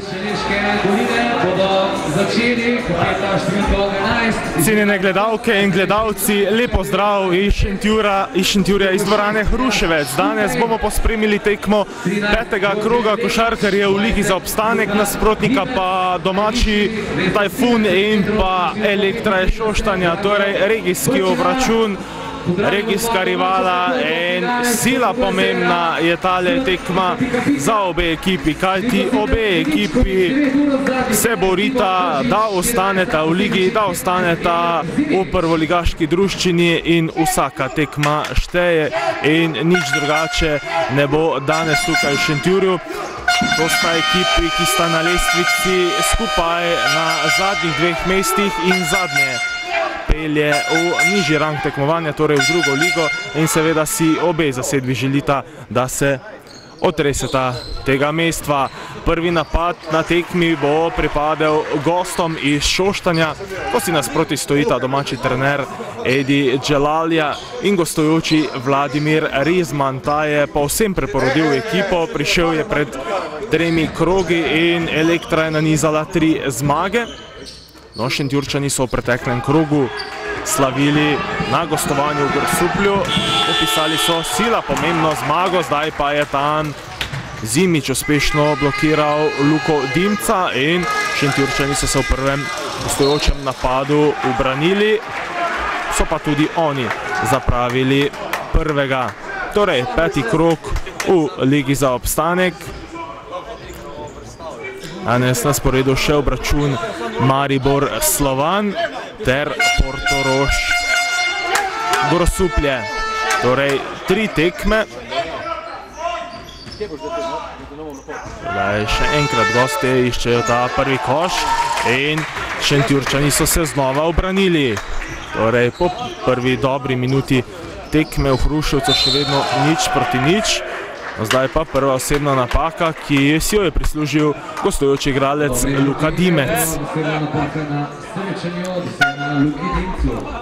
Celícia, Corina, Bodó, Zaxiri, que vai. Cenjene gledalke in gledalci, lepo zdrav iz Šentjura, iz Šentjurja iz dvorane Hruševec. Danes bomo pospremili tekmo petega kroga košarkarjev v Ligi za obstanek, nasprotnika pa domači Tajfun in pa Elektra Šoštanja, torej regijski obračun regijska rivala in sila pomembna je tale tekma za obe ekipi, kajti obe ekipi se borita, da ostaneta v ligi, da ostaneta v prvoligaški druščini in vsaka tekma šteje in nič drugače ne bo danes tukaj v Šentjurju. To sta ekipi, ki sta na lestvici skupaj na zadnjih dveh mestih in zadnje pelje v nižji rang tekmovanja, torej v drugo ligo in seveda si obe zasedbi želita, da se otreseta tega mestva. Prvi napad na tekmi bo pripadel gostom iz Šoštanja, ko si nasproti stojita domači trener Edi Dželalja in gostujoči Vladimir Rizman. Ta je pa vsem preporodil ekipo, prišel je pred tremi krogi in Elektra je nanizala tri zmage. No, Šentjurčani so v preteklem krogu slavili na gostovanju v Grsuplju. Opisali so sila pomembno zmago, zdaj pa je tam Zimič uspešno blokiral Luko Dimca in Šentjurčani so se v prvem gostujočem napadu ubranili. So pa tudi oni zapravili prvega. Torej, peti krok v Ligi za obstanek. Danes na sporedu še obračun Maribor Slovan ter Portoroš Grosuplje. Torej, tri tekme. Zdaj še enkrat goste iščejo ta prvi koš in Šentjurčani so se znova obranili. Torej, po prvi dobri minuti tekme v Hruševcu še vedno nič proti nič. Zdaj pa prva osebna napaka, ki si jo je prislužil gostujoči igralec Luka Dimec.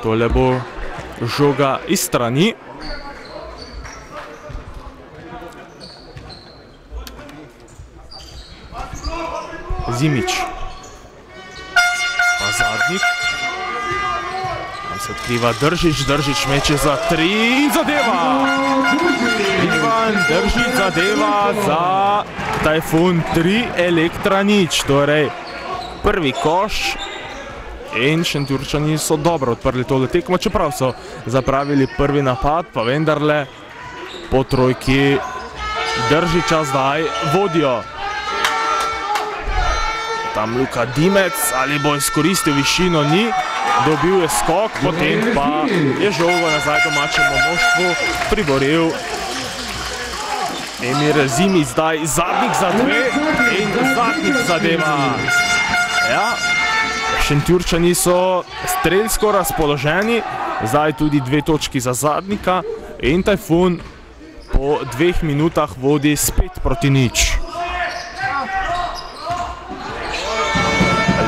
Tole bo žoga iz strani. Zimič. Pa zadnjik. Tam se odkriva Držič, Držič meče za tri in zadeva! Ivan Držič zadeva za Tajfun 3, Elektra nič. Torej, prvi koš in Šentjurčani so dobro odprli tole tekmo, čeprav so zapravili prvi napad, pa vendarle po trojki Držiča zdaj vodijo. Tam Luka Dimec, ali bo izkoristil višino, ni. Dobil je skok, potem pa je žogo nazaj domačemu moštvu priboril Emir Zimi zdaj zadnjik za dve in zadnjik zadeva. Ja, Šentjurčani so strelsko razpoloženi, zdaj tudi dve točki za zadnika in Tajfun po dveh minutah vodi spet proti nič.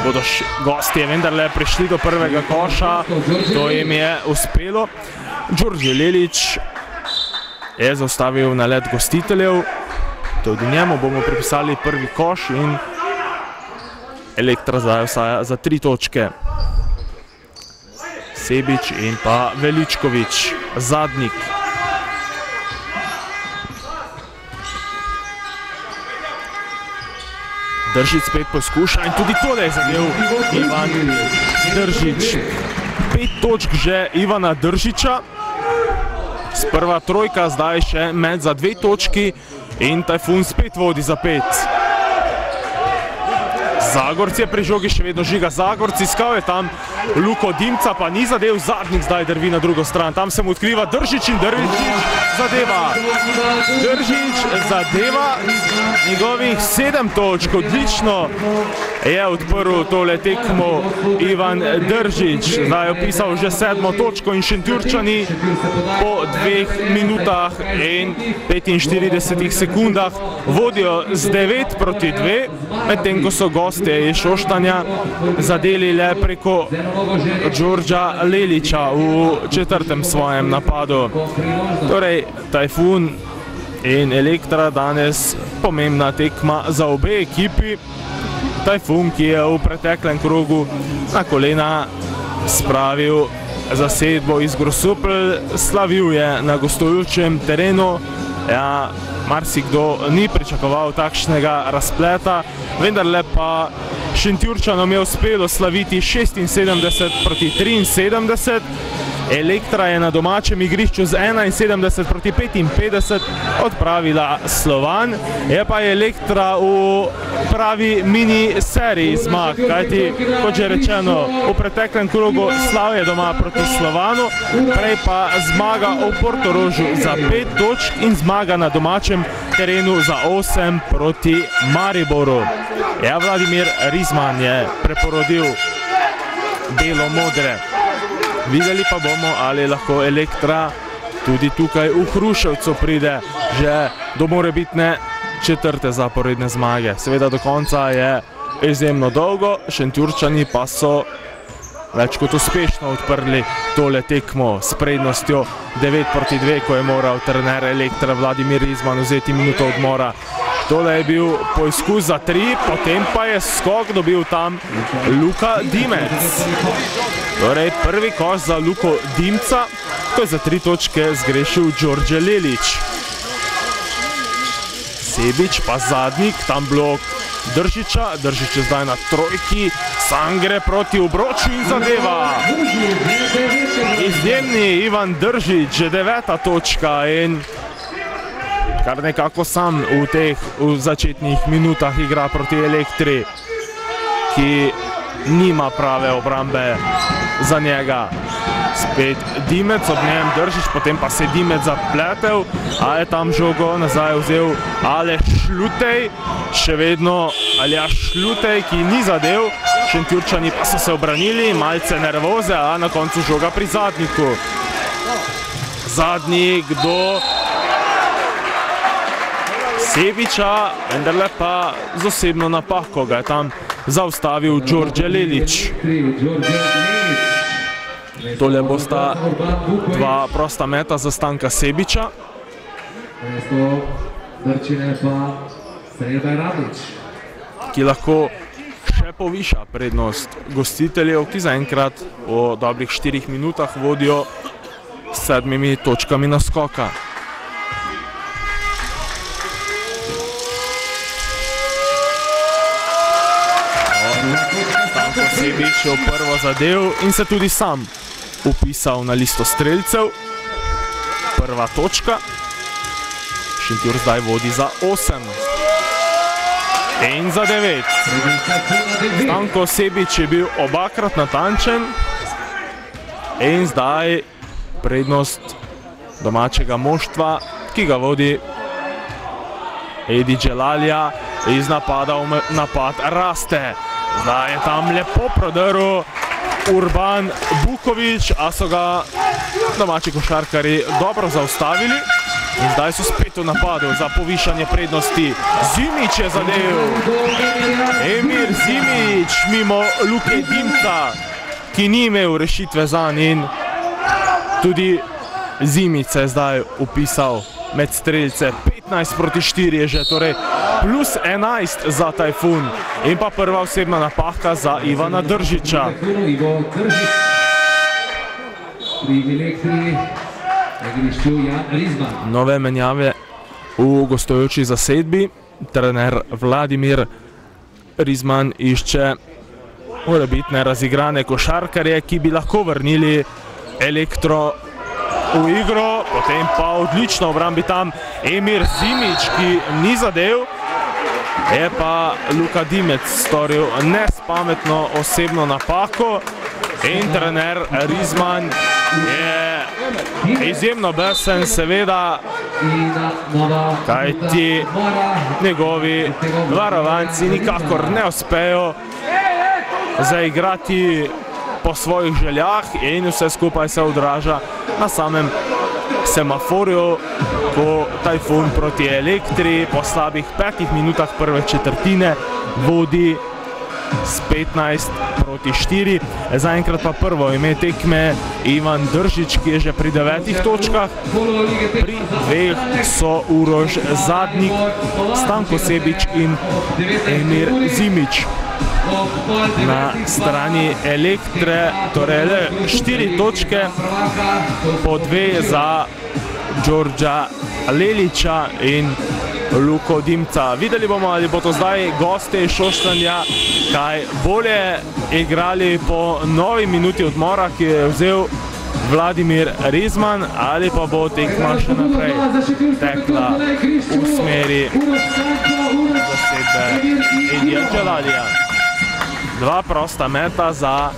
Bodo gostje vendarle prišli do prvega koša, to jim je uspelo. Đurđe Lelič je zaustavil nalet gostiteljev. Tudi njemu bomo pripisali prvi koš in Elektra zdaj vsaja za tri točke. Sebič in pa Veličkovič, zadnik. Držič spet poskuša in tudi tole je zadev Ivan Držič. Pet točk že Ivana Držiča. Sprva trojka, zdaj še med za dve točki in Tajfun spet vodi za pet. Zagorc je pri žogi še vedno žiga Zagorc, iskal je tam Luko Dimca, pa ni zadev, zadnjik zdaj drvi na drugo stran. Tam se mu odkriva Držič in Držič zadeva. Držič zadeva njegovih sedem točk, odlično. Je odprl tole tekmo Ivan Držič, zdaj je opisal že sedmo točko in Šentjurčani po dveh minutah in 45 sekundah vodijo z 9 proti 2, medtem ko so gostje iz Šoštanja zadeli le preko Đorđa Leliča v četrtem svojem napadu. Torej, Tajfun in Elektra danes pomembna tekma za obe ekipi. Tajfun, ki je v preteklem krogu na kolena spravil zasedbo iz Grosupl, slavil je na gostujočem terenu. Ja, marsikdo ni pričakoval takšnega razpleta, vendarle pa Šentjurčanom je uspelo slaviti 76 proti 73. Elektra je na domačem igrišču z 71 proti 55 odpravila Slovan, je pa Elektra v pravi mini seriji zmag, kajti, kot že rečeno, v preteklem krogu slavje doma proti Slovanu, prej pa zmaga v Portorožu za 5 točk in zmaga na domačem terenu za 8 proti Mariboru. Ja, Vladimir Rizman je preporodil belo modre. Videli pa bomo, ali lahko Elektra tudi tukaj v Hruševcu pride že do morebitne četrte zaporedne zmage. Seveda do konca je izjemno dolgo, Šentjurčani pa so več kot uspešno odprli tole tekmo s prednostjo 9 proti 2, ko je moral trener Elektra Vladimir Rizman vzeti minuto odmora. Tole je bil poizkus za tri, potem pa je skok dobil tam Luka Dimec. Torej, prvi koš za Luko Dimca, ko je za tri točke zgrešil Đorđe Lelič. Sebič pa zadnik, tam blok Držiča, Držič je zdaj na trojki, sam gre proti obroču in zadeva. Izjemni Ivan Držič, že deveta točka in kar nekako sam v teh v začetnih minutah igra proti Elektri, ki nima prave obrambe za njega. Spet Dimec, ob njem držiš, potem pa se Dimec zapletel, a je tam žogo nazaj vzel Ale Šlutej, še vedno Alja Šlutej, ki ni zadev, Šentjurčani pa so se obranili, malce nervoze, a na koncu žoga pri zadniku. Zadnji, kdo? Sebiča, vendarle pa z osebno napako ga je tam zaustavil Đorđe Lelič. Tole bosta dva prosta meta za Stanka Sebiča. Ki lahko še poviša prednost gostiteljev, ki zaenkrat v dobrih štirih minutah vodijo s sedmimi točkami naskoka. Stanko Sebič je v prvo zadev in se tudi sam upisal na listo streljcev. Prva točka. Šentjur zdaj vodi za 8. In za 9. Stanko Sebič je bil obakrat natančen. In zdaj prednost domačega moštva, ki ga vodi Edi Dželalja iz napada v napad raste. Zdaj je tam lepo prodrl Urban Bukovič, a so ga domači košarkari dobro zaustavili. In zdaj so spet v napadu za povišanje prednosti. Zimič je zadev. Emir Zimič mimo Luke Dimca, ki ni imel rešitve za njim. Tudi Zimič se je zdaj upisal med streljce. 15 proti 4 je že, torej plus 11 za Tajfun. In pa prva osebna napaka za Ivana Držiča. Nove menjave v gostujoči zasedbi. Trener Vladimir Rizman išče morebitne razigrane košarkarje, ki bi lahko vrnili elektro v igro, potem pa odlično obrambi tam Emir Zimič, ki ni zadev. Je pa Luka Dimec storil nespametno osebno napako in trener Rizman je izjemno besen, seveda kaj ti njegovi varovanci nikakor ne uspejo zaigrati po svojih željah in vse skupaj se odraža na samem semaforju, ko Tajfun proti Elektri po slabih petih minutah prve četrtine vodi s 15 proti 4. Zaenkrat pa prvo ime tekme Ivan Držič, ki je že pri devetih točkah. Pri dveh so Urož Zadnik, Stanko Sebič in Emir Zimič. Na strani Elektre, torej le štiri točke, po dve za Đorđa Leliča in Luko Dimca. Videli bomo, ali bo to zdaj goste Šoštanja kaj bolje igrali po novi minuti odmora, ki je vzel Vladimir Rizman, ali pa bo tekma še naprej tekla v smeri zasedbe Edija Dželalija. Dva prosta meta za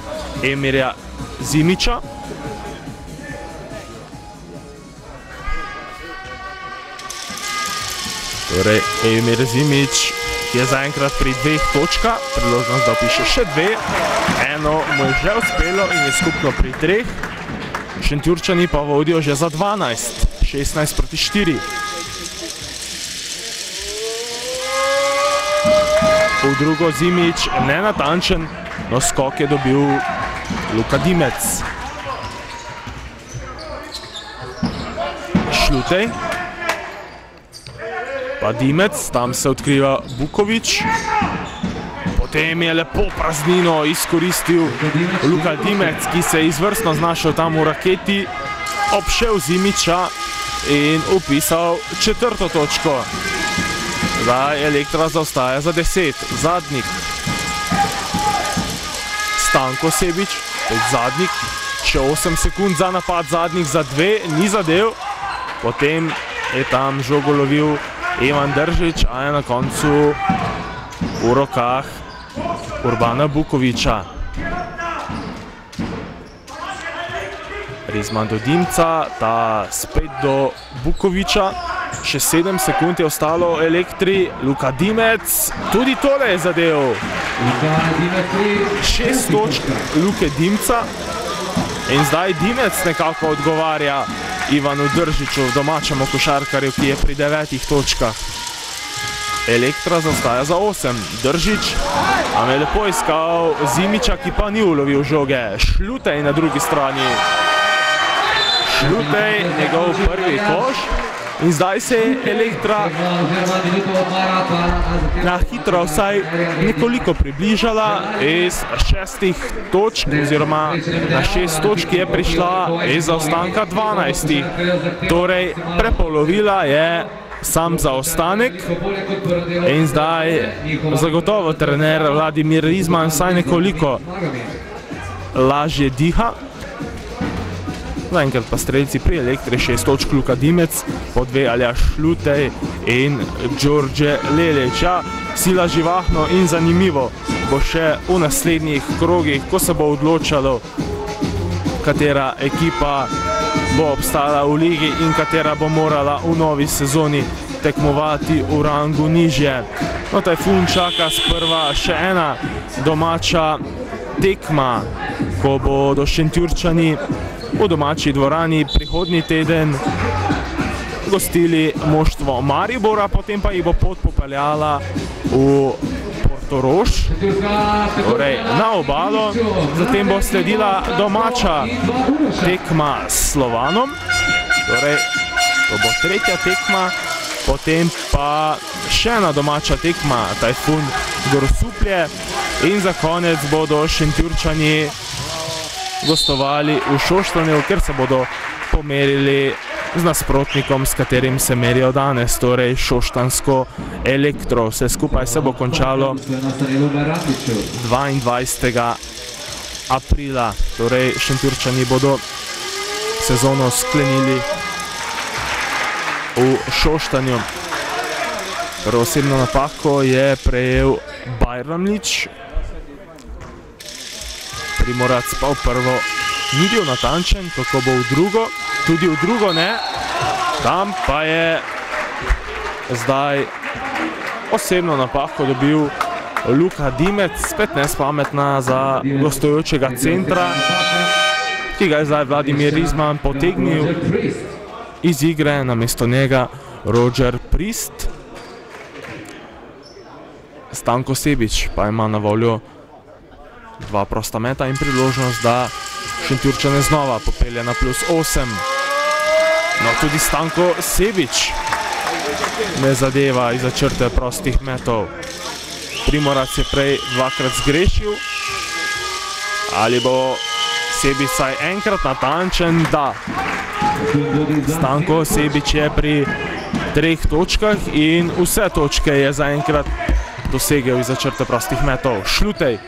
Emirja Zimiča. Torej, Emir Zimič je zaenkrat pri dveh točkah, priložnost, da piše še dve. Eno mu je že uspelo in je skupno pri treh. Šentjurčani pa vodijo že za 12, 16 proti 4. V drugo Zimič nenatančen, no skok je dobil Luka Dimec. Šlutej pa Dimec, tam se odkriva Bukovič. Potem je lepo praznino izkoristil Luka Dimec, ki se je izvrstno znašel tam v raketi, obšel Zimiča in upisal četrto točko. Zdaj Elektra zaostaja za deset, zadnjik. Stanko Sebič, pet zadnjik, še 8 sekund za napad, zadnjik za dve, ni zadev. Potem je tam žogo lovil Ivan Držič, a je na koncu v rokah Urbana Bukoviča. Rizman do Dimca, ta spet do Bukoviča. Še 7 sekund je ostalo Elektri, Luka Dimec, tudi tole je zadev. 6 točk Luke Dimca in zdaj Dimec nekako odgovarja. Ivanu Držiču, domačemu košarkarju, ki je pri devetih točkah. Elektra zaostaja za osem. Držič, a me lepo iskal Zimiča, ki pa ni ulovil žoge. Šlutej na drugi strani. Šlutej, njegov prvi koš. In zdaj se je Elektra na hitro vsaj nekoliko približala iz šestih točk oziroma na šest točk je prišla iz zaostanka dvanajstih. Torej prepolovila je sam zaostanek in zdaj zagotovo trener Vladimir Rizman vsaj nekoliko lažje diha. Zaenkrat pa streljci pri Elektri, šest točk Luka Dimec, po dve Aljaš Šlutej in Đorđe Leleča. Sila živahno in zanimivo bo še v naslednjih krogih, ko se bo odločalo, katera ekipa bo obstala v ligi in katera bo morala v novi sezoni tekmovati v rangu nižje. No, Tajfun čaka sprva še ena domača tekma, ko bodo Šentjurčani v domači dvorani prihodnji teden gostili moštvo Maribora, potem pa jih bo pot popeljala v Portorož, torej na obalo, zatem bo sledila domača tekma s Slovanom, torej to bo tretja tekma, potem pa še ena domača tekma, Tajfun Grosuplje in za konec bodo Šentjurčani gostovali v Šoštanju, ker se bodo pomerili z nasprotnikom, s katerim se merijo danes, torej Šoštansko elektro. Vse skupaj se bo končalo 22. aprila, torej Šentjurčani bodo sezono sklenili v Šoštanju. Prvo osebno napako je prejel Bajramlič, Primorac pa v prvo ni bil natančen, kako bo v drugo, tudi v drugo ne. Tam pa je zdaj osebno napako dobil Luka Dimec, spet nespametna za gostujočega centra, ki ga je zdaj Vladimir Rizman potegnil iz igre, namesto njega Roger Prist. Stanko Sebič pa ima na voljo dva prosta meta in priložnost, da Šentjurčane znova popelje na plus 8. No, tudi Stanko Sebič ne zadeva iza črte prostih metov. Primorac je prej dvakrat zgrešil. Ali bo Sebič saj enkrat natančen? Da. Stanko Sebič je pri treh točkah in vse točke je zaenkrat dosegel iza črte prostih metov. Šlutej.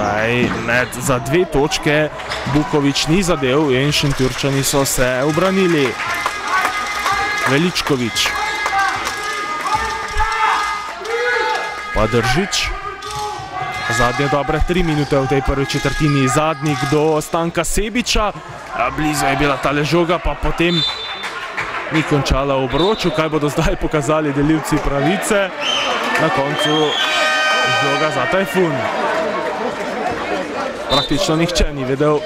Zdaj med za dve točke Bukovič ni zadev in Šentjurčani so se obranili. Veličkovič. Pa Držič. Zadnje dobre tri minute v tej prvi četrtini. Zadnji do Stanka Sebiča. Blizu je bila ta ležoga, pa potem ni končala v obroču. Kaj bodo zdaj pokazali delivci pravice? Na koncu žoga za Tajfun. Praktično nihče ni vedel,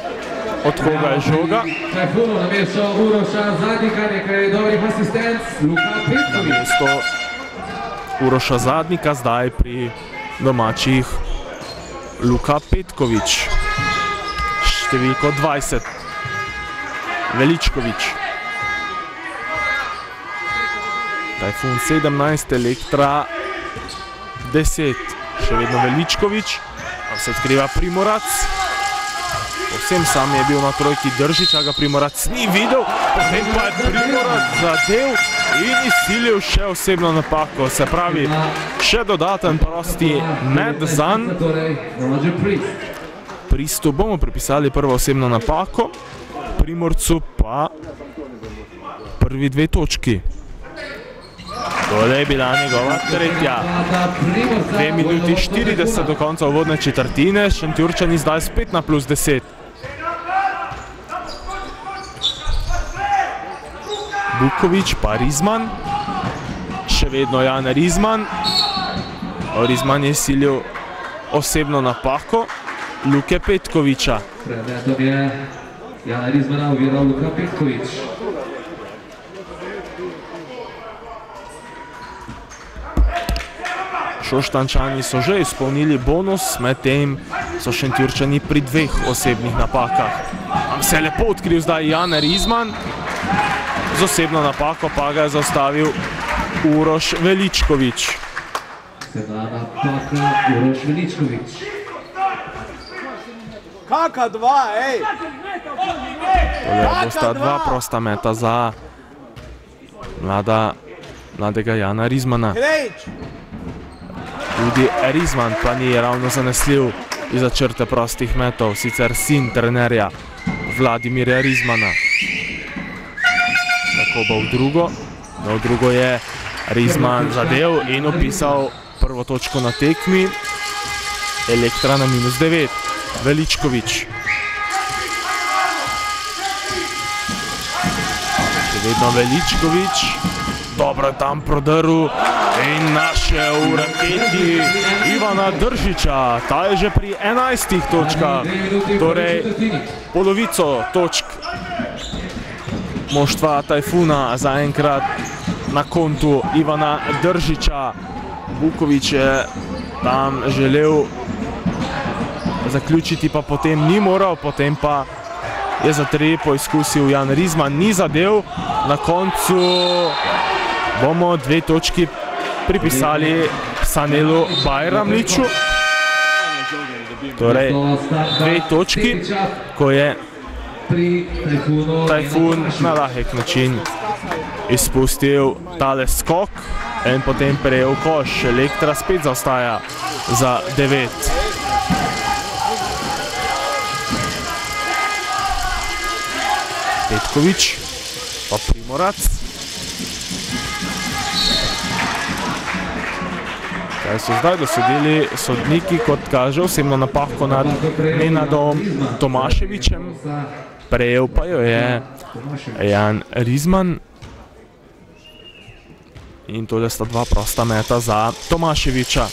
od koga je žoga. Tajfunu namesto Uroša Zadnika, nekaj dobrih asistenc, Luka Petkovič. Namesto Uroša Zadnika, zdaj pri domačih Luka Petkovič. Številko 20. Veličkovič. Tajfun 17, Elektra 10. Še vedno Veličkovič. Tam se odkriva Primorac. Povsem sam je bil na trojki Držič, a ga Primorac ni videl. Potem pa je Primorac zadev in izsilil še osebno napako. Se pravi, še dodaten prosti med Priest. Pristu bomo pripisali prvo osebno napako, Primorcu pa prvi dve točki. Tole je bila njegova tretja. 2 minuti 40 do konca uvodne četrtine, Šentjurčani zdaj spet na plus 10. Bukovič pa Rizman, še vedno Jan Rizman. Rizman je silil osebno napako Luke Petkoviča. Predmetom je Jana Rizmana uviral Luka Petkovič. Šoštančani so že izpolnili bonus, medtem so Šentjurčani pri dveh osebnih napakah. Tam se je lepo odkril zdaj Jan Rizman, z osebno napako pa ga je zaustavil Uroš Veličkovič. Sedaj napaka Uroš Veličkovič. Kaka dva, ej! Tole bosta dva prosta meta za mlada, mladega Jana Rizmana. Tudi Rizman pa ni ravno zanesljiv iza črte prostih metov, sicer sin trenerja Vladimirja Rizmana. Tako bo v drugo. No, v drugo je Rizman zadev in opisal prvo točko na tekmi. Elektra na minus 9. Veličkovič. Še vedno Veličkovič. Dobro tam prodrl in našel v raketi Ivana Držiča. Ta je že pri 11 točkah, torej polovico točk moštva Tajfuna zaenkrat na kontu Ivana Držiča. Bukovič je tam želel zaključiti, pa potem ni moral, potem pa je za tri poizkusil Jan Rizman, ni zadev. Na koncu bomo dve točki pripisali Sanelu Bajramliču. Torej, dve točki, ko je. Tajfun na lahek način izpustil tale skok in potem prejel koš. Elektra spet zaostaja za 9. Petkovič, pa Primorac. Kaj so zdaj dosodili sodniki, kot kaže osebno napako nad Nenadom Tomaševičem. Prejel pa jo je Jan Rizman. In tole sta dva prosta meta za Tomaševiča.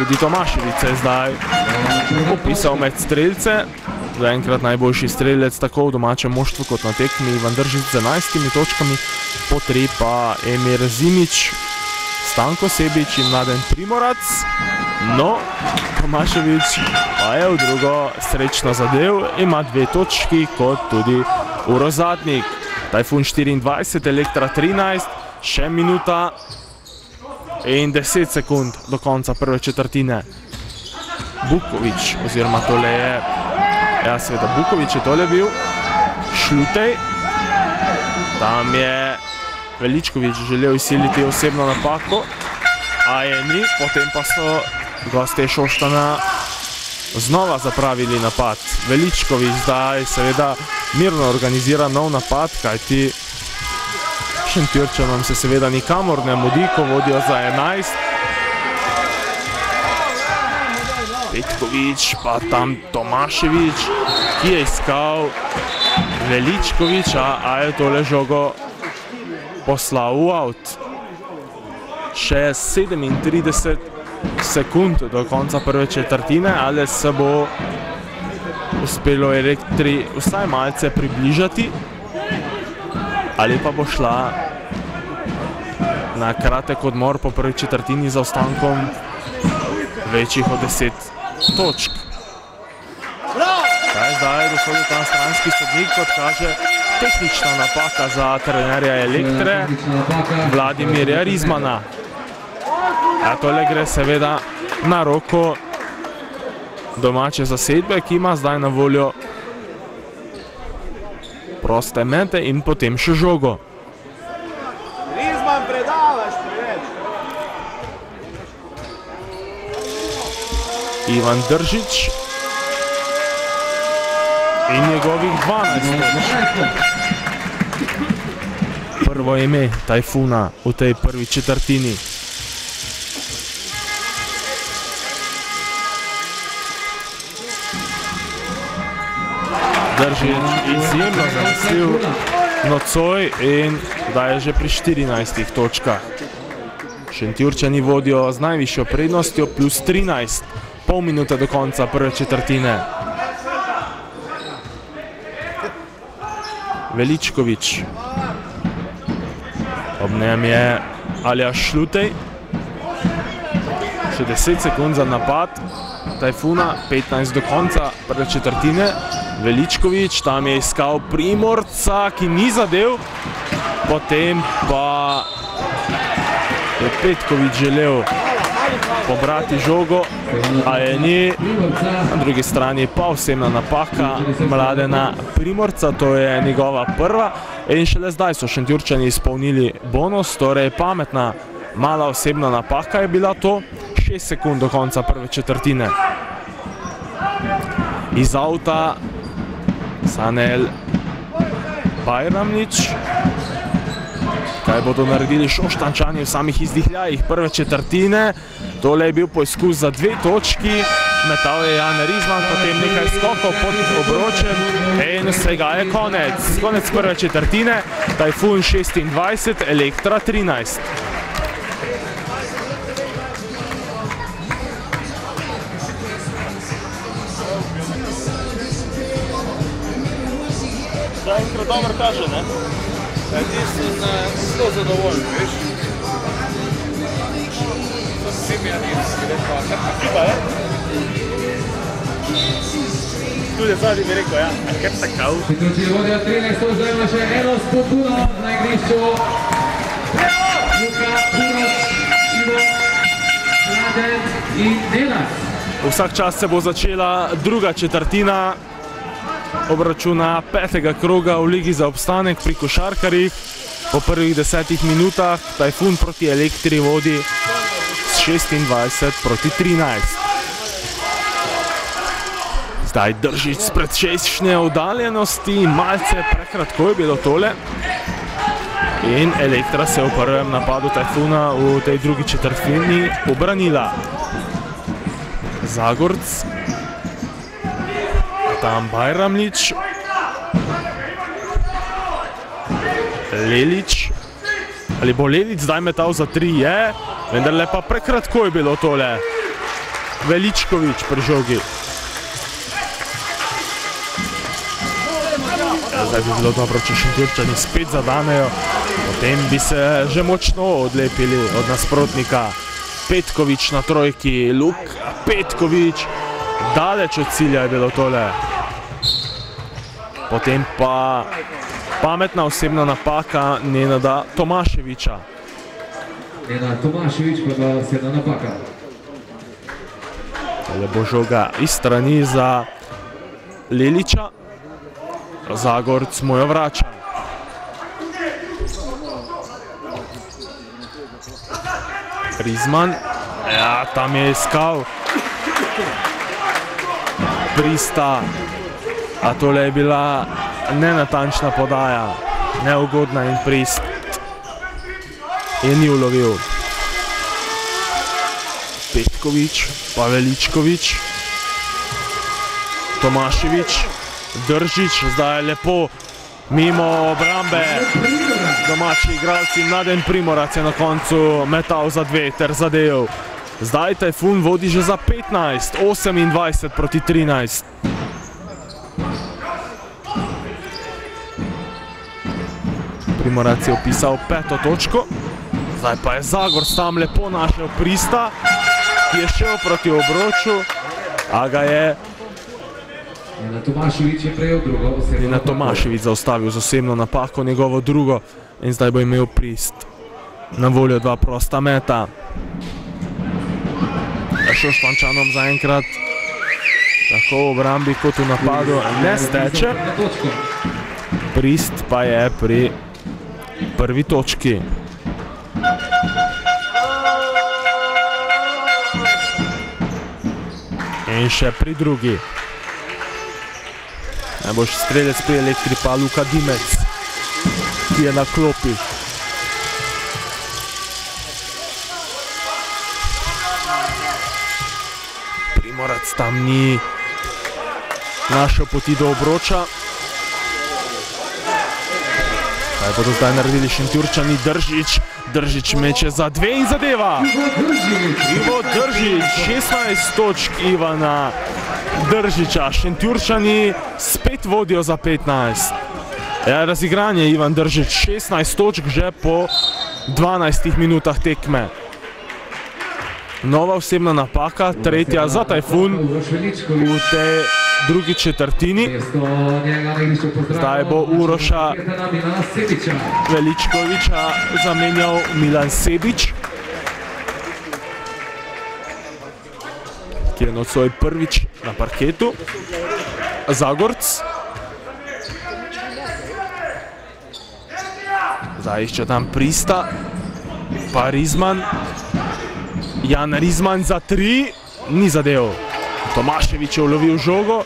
Tudi Tomaševič je zdaj popisal med strelce. Zaenkrat najboljši strelec tako v domačem moštvu kot na tekmi Ivan Držic z 11 točkami, po tri pa Emir Zimič, Stanko Sebič in Mladen Primorac. No, Tomaševič pa je v drugo srečno zadev, ima dve točki kot tudi Urozadnik. Tajfun 24, Elektra 13, še minuta in 10 sekund do konca prve četrtine. Bukovič, oziroma tole je, ja seveda Bukovič je tole bil, Šlutej, tam je Veličkovič želel izsiliti osebno napako, a je ni, potem pa so goste Šoštana znova zapravili napad. Veličkovič zdaj seveda mirno organizira nov napad, kajti Šentjurčanom se seveda nikamor ne mudi, ko vodijo za 11. Petkovič, pa tam Tomaševič, ki je iskal Veličkoviča, a je tole žogo poslal v avt. Še 37 sekund do konca prve četrtine, ali se bo uspelo elektri vsaj malce približati, ali pa bo šla na kratek odmor po prvi četrtini za ostankom večjih od 10 točk. Kaj zdaj dosodil ta stranski sodnik, kot kaže tehnična napaka za trenerja Elektre, Vladimirja Rizmana. A tole gre seveda na roko domače zasedbe, ki ima zdaj na voljo proste mete in potem še žogo. Rizman predavaš, prevedi. Ivan Držič in njegovih 12 Prvo ime Tajfuna v tej prvi četrtini. Držič izjemno zanesil nocoj in da je že pri 14 točkah. Šentjurčani vodijo z najvišjo prednostjo plus 13, pol minute do konca prve četrtine. Veličkovič. Ob njem je Aljaš Šlutej. Še 10 sekund za napad. Tajfuna, 15 do konca prve četrtine. Veličkovič, tam je iskal Primorca, ki ni zadev. Potem pa je Petkovič želel pobrati žogo, a je ni. Na drugi strani pa osebna napaka mladena Primorca, to je njegova prva. In šele zdaj so Šentjurčani izpolnili bonus, torej pametna mala osebna napaka je bila to. 6 sekund do konca prve četrtine. Iz avta Sanel Bajramnič. Kaj bodo naredili šoštančani v samih izdihljajih prve četrtine. Tole je bil poizkus za dve točki. Metal je Jan Rizman, potem nekaj skokov pod obročem in vsega je konec. Konec prve četrtine, Tajfun 26, Elektra 13. Zaenkrat dobro kaže, ne? Ti sem zelo zadovoljen, veš. Sem pionir, gre pa. Ekipa je? Tudi zadnji bi rekel, ja, ker takav. Šentjurčani vodijo 13, zdaj ima še eno spodbudo na igrišču. Luka, Uroš, Ivo, Mladen in Nenad. Vsak čas se bo začela druga četrtina obračuna petega kroga v Ligi za obstanek pri košarkarjih. Po prvih desetih minutah Tajfun proti Elektri vodi 26 proti 13. Zdaj držič z predšejšnje oddaljenosti, malce prekratko je bilo tole. In Elektra se je v prvem napadu Tajfuna v tej drugi četrtini obranila. Zagorc, tam Bajramlič, Lelič, ali bo Lelič zdaj metal za tri, je, vendar le pa prekratko je bilo tole. Veličkovič pri žogi. Zdaj bi bilo dobro, če Šentjurčani spet zadanejo, potem bi se že močno odlepili od nasprotnika. Petkovič na trojki, Luk Petkovič, daleč od cilja je bilo tole. Potem pa pametna osebna napaka Nenada Tomaševiča. Nenad Tomaševič pa da osebna napaka. Tole bo žoga iz strani za Leliča. Zagorc mu jo vrača. Rizman, ja, tam je iskal Prista, a tole je bila nenatančna podaja, neugodna in Prist je ni ulovil. Petkovič, pa Veličkovič, Tomaševič, Držič, zdaj je lepo mimo obrambe. Domači igralci Mladen Primorac je na koncu metal za dve ter zadev. Zdaj Tajfun vodi že za 15, 28 proti 13. Primorac je opisal peto točko, zdaj pa je Zagor tam lepo našel Prista, ki je šel proti obroču, a ga je Nenad Tomaševič je Nina zaustavil z osebno napako njegovo drugo in zdaj bo imel Prist na voljo dva prosta meta. Šoštančanom zaenkrat tako v obrambi kot v napadu ne steče. Na. Prist pa je pri prvi točki. In še pri drugi. Najboljši strelec pri elektri pa Luka Dimec, ki je na klopi. Primorac tam ni našel poti do obroča. Kaj bodo zdaj naredili Šentjurčani? Držič, Držič meče za dve in zadeva. Ivo Držič, 16 točk Ivana Držiča. Šentjurčani spet vodijo za 15. Ja, razigranje Ivan Držič, 16 točk že po 12 minutah tekme. Nova osebna napaka, tretja za Tajfun v tej drugi četrtini. Zdaj bo Uroša. Veličkoviča zamenjal Milan Sebič, ki je nocoj prvič na parketu. Zagorc. Zdaj išče tam Prista, pa Rizman. Jan Rizman za tri, ni zadev. Tomaševič je ulovil žogo,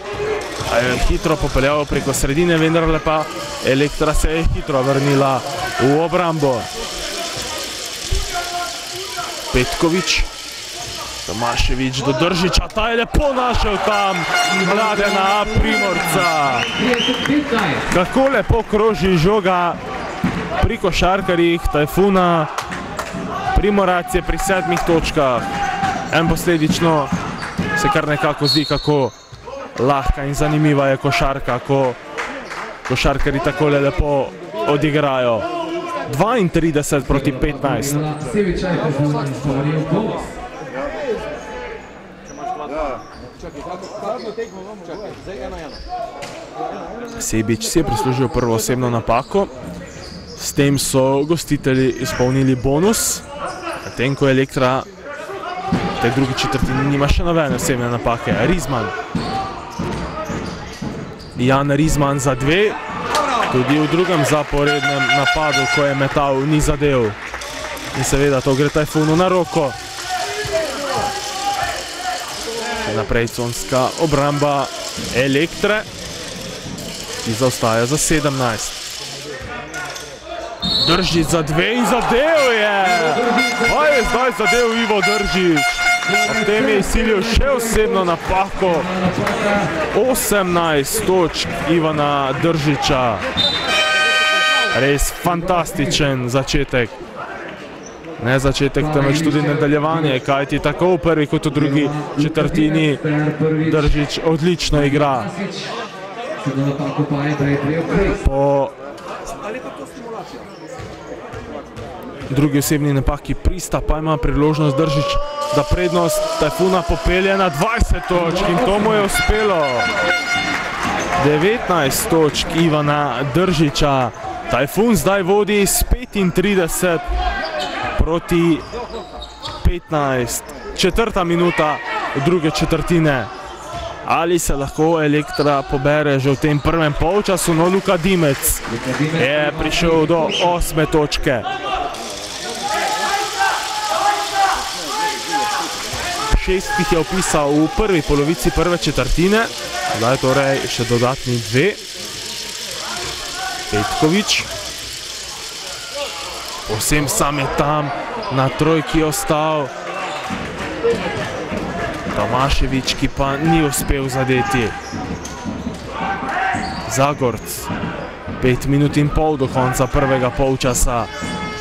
a je hitro popeljal preko sredine, vendar pa Elektra se je hitro vrnila v obrambo. Petkovič, Tomaševič do Držiča, ta je lepo našel tam mladena Primorca. 30-15. Kako lepo kroži žoga pri košarkarjih Tajfuna. Primorac je pri sedmih točkah. En posledično se kar nekako zdi, kako lahka in zanimiva je košarka, ko košarkari takole lepo odigrajo. 32 proti 15. Milana Sebiča je Tajfun izpolnil bonus. Sebič si je prislužil prvo osebno napako, s tem so gostitelji izpolnili bonus, medtem ko Elektra v tej drugi četrtini nima še nobene osebne napake. Rizman. Jan Rizman za dve, tudi v drugem zaporednem napadu, ko je metal, ni zadev. In seveda to gre Tajfunu na roko. Še naprej conska obramba Elektre ki zaostaja za 17. Držič za dve in zadev je. Pa je zdaj zadev Ivo Držič. Ob tem je izsilil še osebno napako. 18 točk Ivana Držiča. Res fantastičen začetek. Ne začetek, temveč tudi nadaljevanje, kajti tako v prvi kot v drugi četrtini Držič odlično igra. Po drugi osebni napaki Prista pa ima priložnost Držič, da prednost Tajfuna popelje na 20 točk in to mu je uspelo. 19 točk Ivana Držiča. Tajfun zdaj vodi s 35 proti 15. Četrta minuta druge četrtine. Ali se lahko Elektra pobere že v tem prvem polčasu, no Luka Dimec je prišel do osme točke. Šest jih je opisal v prvi polovici prve četrtine, zdaj torej še dodatni dve. Petkovič. Povsem sam je tam, na trojki ostal. Tomaševič, ki pa ni uspel zadeti. Zagorc. Pet minut in pol do konca prvega polčasa.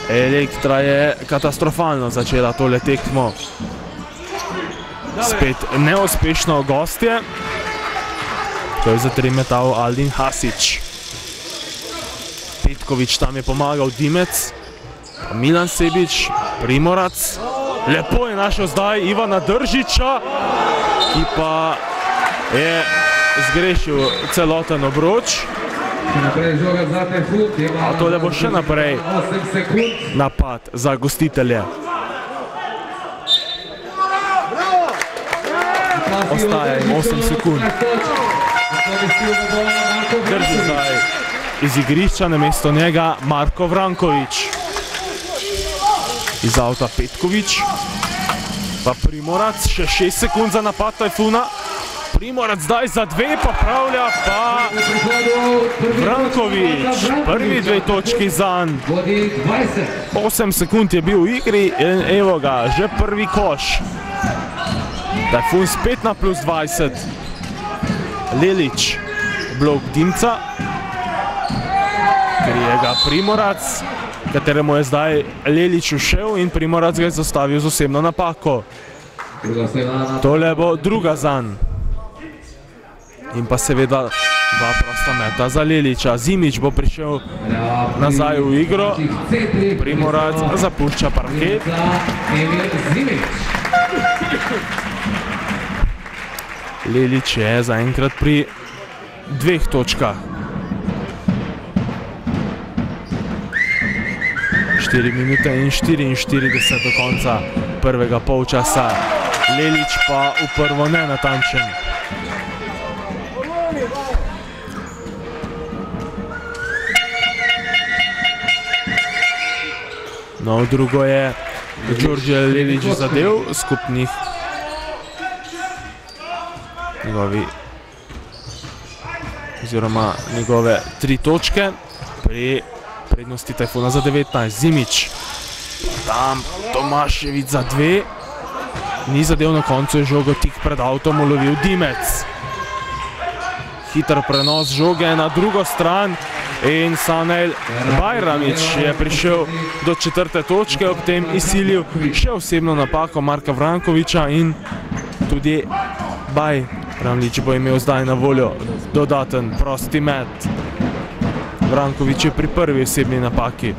Elektra je katastrofalno začela tole tekmo. Spet neuspešno gostje. To je za tri metal Aldin Hasič. Petkovič tam je pomagal Dimec. Milan Sebič, Primorac. Lepo je našel zdaj Ivana Držiča, ki pa je zgrešil celoten obroč. A tole bo še naprej napad za gostitelje. Ostaje jim 8 sekund. Drži zdaj iz igrišča na mesto njega Marko Vrankovič. Iz avta Petkovič. Pa Primorac, še 6 sekund za napad Tajfuna. Primorac zdaj za dve popravlja pa Vrankovič. Prvi dve točki zanj. 8 sekund je bil v igri in evo ga, že prvi koš. Tajfun spet na plus 20. Lilič, blok Dimca. Krije ga Primorac, kateremu je zdaj Lilič ušel in Primorac ga je zastavil z osebno napako. Tole bo druga zanj. In pa seveda dva prosta meta za Liliča. Zimič bo prišel nazaj v igro. Primorac zapušča parket. Lilič je zaenkrat pri dveh točkah. 4 minute in 44 do konca prvega polčasa. Lelič pa v prvo nenatančen. No, drugo je Đorđe Lelič zadev skupnih njegovi oziroma njegove tri točke pri prednosti Tajfuna za 19. Zimič, tam Tomaševič za dve, ni zadev na koncu, je žogo tik pred avtom ulovil Dimec. Hiter prenos žoge na drugo stran in Sanel Bajramič je prišel do četrte točke, ob tem izsilil še osebno napako Marka Vrankoviča in tudi Bajramič bo imel zdaj na voljo dodaten prosti met. Vrankovič je pri prvi osebni napaki.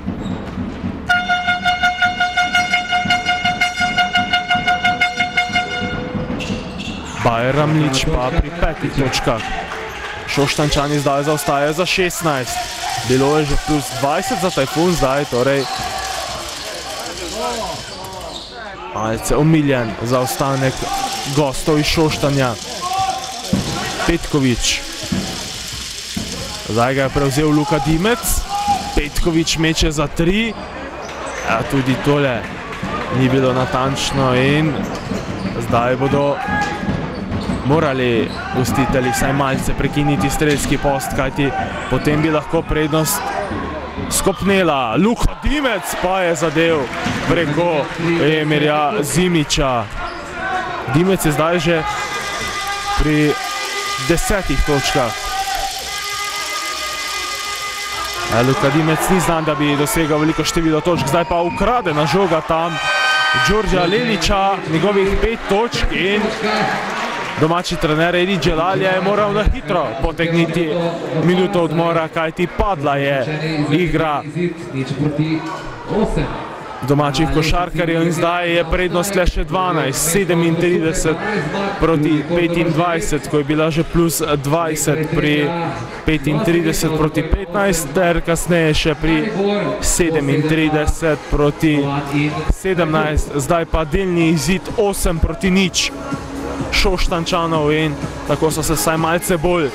Bajramlič pa pri petih točkah. Šoštančani zdaj zaostajajo za 16. Bilo je že plus 20 za Tajfun, zdaj torej malce omiljen zaostanek gostov iz Šoštanja. Petkovič. Zdaj ga je prevzel Luka Dimec, Petkovič meče za tri, a tudi tole ni bilo natančno in zdaj bodo morali gostitelji vsaj malce prekiniti strelski post, kajti potem bi lahko prednost skopnela. Luka Dimec pa je zadev preko Emirja Zimiča. Dimec je zdaj že pri desetih točkah. Luka Dimec ni znan, da bi dosegal veliko število točk, zdaj pa ukradena žoga tam Đorđa Leliča, njegovih pet točk in domači trener Edi Dželalja je moral na hitro potegniti minuto odmora, kajti padla je igra Nič proti 8. domačih košarkarjev in zdaj je prednost le še 12, 37 proti 25, ko je bila že plus 20 pri 35 proti 15, ter kasneje še pri 37 proti 17, zdaj pa delni izid 8 proti nič. Šoštančanov in tako so se vsaj malce bolj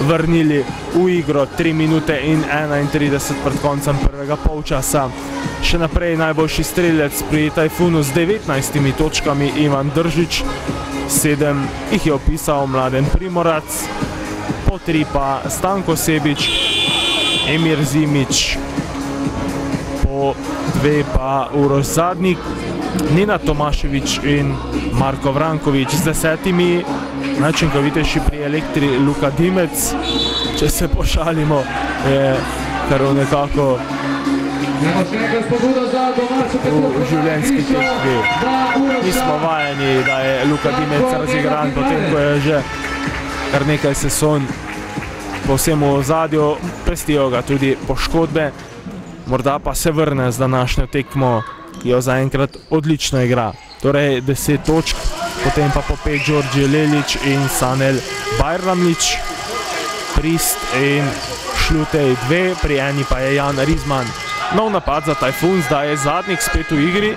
vrnili v igro 3 minute in 31 pred koncem prvega polčasa. Še naprej najboljši strelec pri Tajfunu z 19 točkami Ivan Držič, 7 jih je opisal Mladen Primorac, po 3 pa Stanko Sebič, Emir Zimič, po 2 pa Uroš Zadnik, Nina Tomaševič in Marko Vrankovič z desetimi, najčinkovitejši pri elektri Luka Dimec, če se pošalimo, je kar nekako za domačo v življenjski tekmi. Mi smo vajeni, da je Luka Dimec razigran, potem ko je že kar nekaj sezon povsem v ozadju, pestijo ga tudi poškodbe, morda pa se vrne z današnjo tekmo, ki jo zaenkrat odlično igra. Torej 10 točk, potem pa po 5 Đorđe Lelič in Sanel Bajramlič, Prist in Šlutej 2, pri eni pa je Jan Rizman. Nov napad za Tajfun, zdaj je zadnjik spet v igri.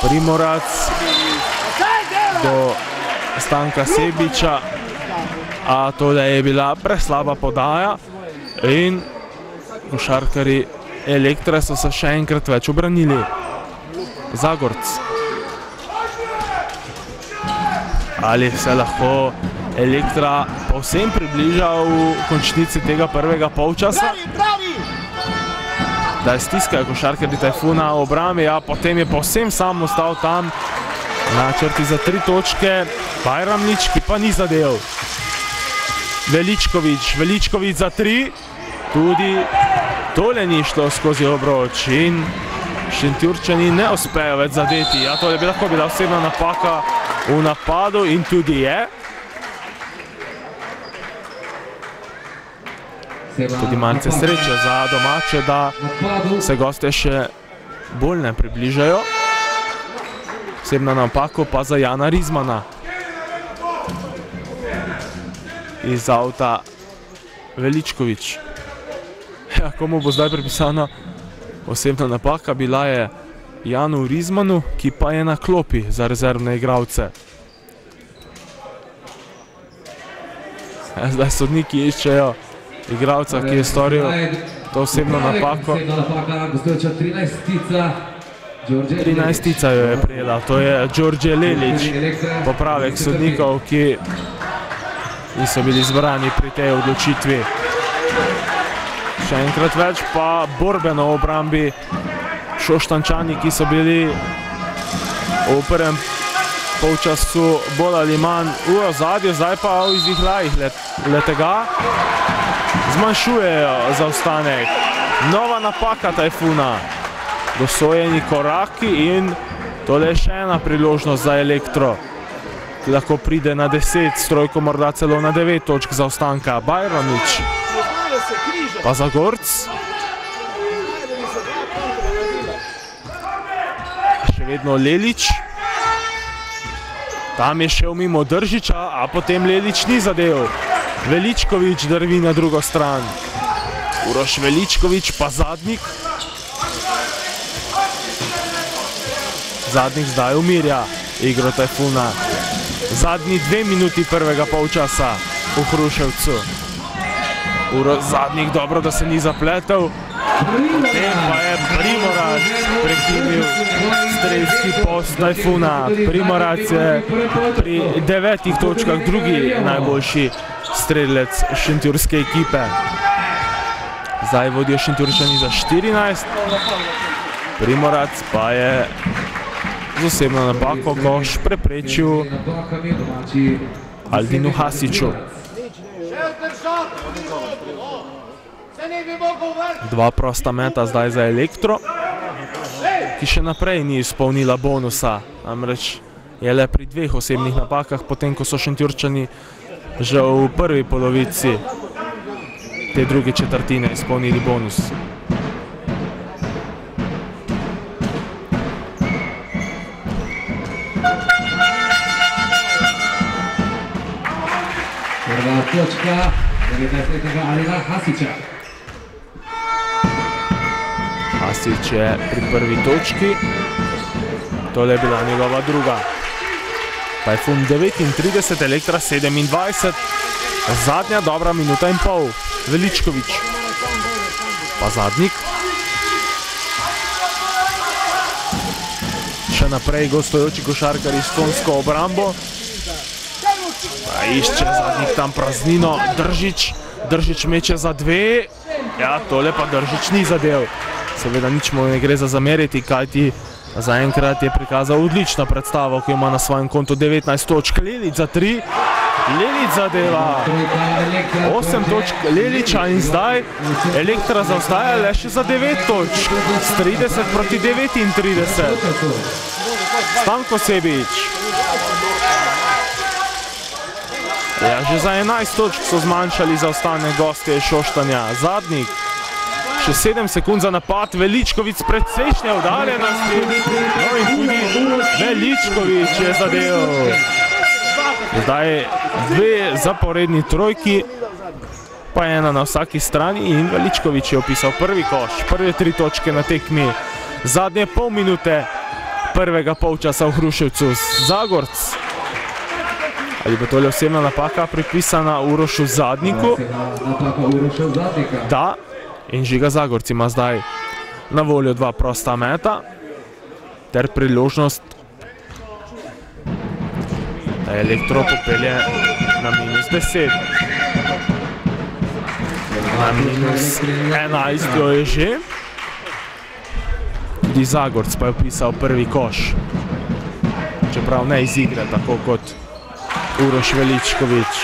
Primorac do Stanka Sebiča, a to da je bila preslaba podaja in košarkari Elektre so se še enkrat več obranili. Zagorc. Ali se lahko Elektra povsem približa v končnici tega prvega polčasa? Da je stiskajo košarkari Tajfuna v obrambi, a potem je povsem sam ostal tam na črti za tri točke. Bajramnič, ki pa ni zadev. Veličkovič, Veličkovič za tri, tudi tole ni šlo skozi obroč in Šentjurčani ne uspejo več zadeti. Ja, to je bi lahko bila osebna napaka v napadu in tudi je. Tudi malce sreče za domače, da se goste še bolj ne približajo. Osebna napako pa za Jana Rizmana. Iz avta Veličkovič. Ja, komu bo zdaj pripisana osebna napaka, bila je Janu Rizmanu, ki pa je na klopi za rezervne igralce. Ja, zdaj sodniki iščejo igralca, ki je storil to osebno napako. Osebna napaka, gostujoča 13-tica. 13-tica jo je prijela, to je Đorđe Lelič, popravek sodnikov, ki niso bili zbrani pri tej odločitvi. Še enkrat več pa borbeno v obrambi Šoštančani, ki so bili v prvem polčasu bolj ali manj v ozadju, zdaj pa v izihlajih letega zmanjšujejo zaostanek. Nova napaka Tajfuna, dosojeni koraki in tole je še ena priložnost za elektro, lahko pride na 10, strojko morda celo na 9 točk zaostanka. Bajranič, pa za Gorc. Še vedno Lelič. Tam je šel mimo Držiča, a potem Lelič ni zadev. Veličkovič drvi na drugo stran. Uroš Veličkovič pa zadnik. Zadnik zdaj umirja igro Tajfuna. Zadnji dve minuti prvega polčasa v Hruševcu. Uro zadnjih dobro, da se ni zapletel. Potem pa je Primorac prekinil strelski post Tajfuna. Primorac je pri devetih točkah drugi najboljši strelec šentjurske ekipe. Zdaj vodijo šentjurčani za 14. Primorac pa je z osebno napako koš preprečil Aldinu Hasiču. Dva prosta meta zdaj za elektro, ki še naprej ni izpolnila bonusa. Namreč je le pri dveh osebnih napakah, potem ko so šentjurčani že v prvi polovici te druge četrtine izpolnili bonus. Točka 19-letnega Alina Hasiča. Hasič je pri prvi točki, tole je bila njegova druga. Tajfun 39, Elektra 27, zadnja dobra minuta in pol. Veličkovič, pa zadnjik. Še naprej gostujoči košarkari s tonsko obrambo. Pa išče zadnjih tam praznino, Držič, Držič meče za dve. Ja, tole pa Držič ni zadev. Seveda nič mu ne gre za zameriti, kajti zaenkrat je prikazal odlično predstavo, ki ima na svojem kontu 19 točk. Lelic za 3, Lelic zadeva 8 točk Leliča in zdaj Elektra zaostaja le še za 9 točk. S 30 proti 39. Stanko Sebič. Ja, že za 11 točk so zmanjšali zaostanek gostje Šoštanja. Zadnjik še 7 sekund za napad, Veličkovic precejšnje udarjenosti. No in tudi Veličkovič je zadev. Zdaj dve zaporedni trojki, pa ena na vsaki strani in Veličkovič je opisal prvi koš, prve tri točke na tekmi. Zadnje pol minute prvega polčasa v Hruševcu. Zagorc. Ali bo tole osebna napaka pripisana Urošu Zadniku? Da, in Žiga Zagorc ima zdaj na voljo dva prosta meta ter priložnost, da elektro popelje na minus 10. Na minus 11 jo je že. Tudi Zagorc pa je upisal prvi koš. Čeprav ne iz igre, tako kot Uroš Veličkovič.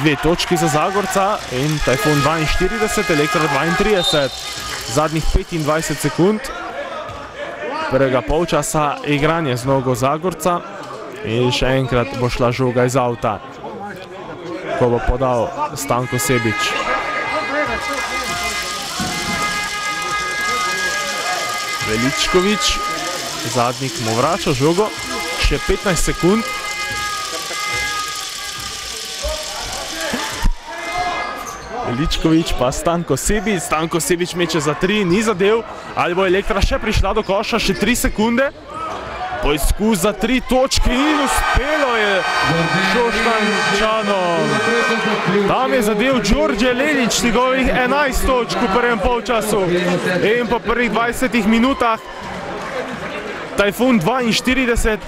Dve točki za Zagorca in Tajfun 42, Elektra 32. Zadnjih 25 sekund prvega polčasa igranje z nogo Zagorca in še enkrat bo šla žoga iz avta, ko bo podal Stanko Sebič. Veličkovič, zadnjik mu vrača žogo, še 15 sekund. Veličkovič pa Stanko Sebič, Stanko Sebič meče za 3, ni zadev, ali bo Elektra še prišla do koša, še 3 sekunde. Poizkus za 3 točke in uspelo je Šoštančanom. Tam je zadev Đorđe Lelič, njegovih 11 točk v prvem polčasu in po prvih 20 minutah Tajfun 42,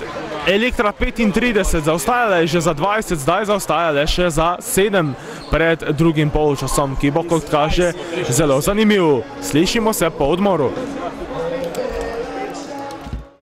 Elektra 35, zaostajala je že za 20, zdaj zaostaja le še za 7 pred drugim polčasom, ki bo kot kaže zelo zanimiv. Slišimo se po odmoru.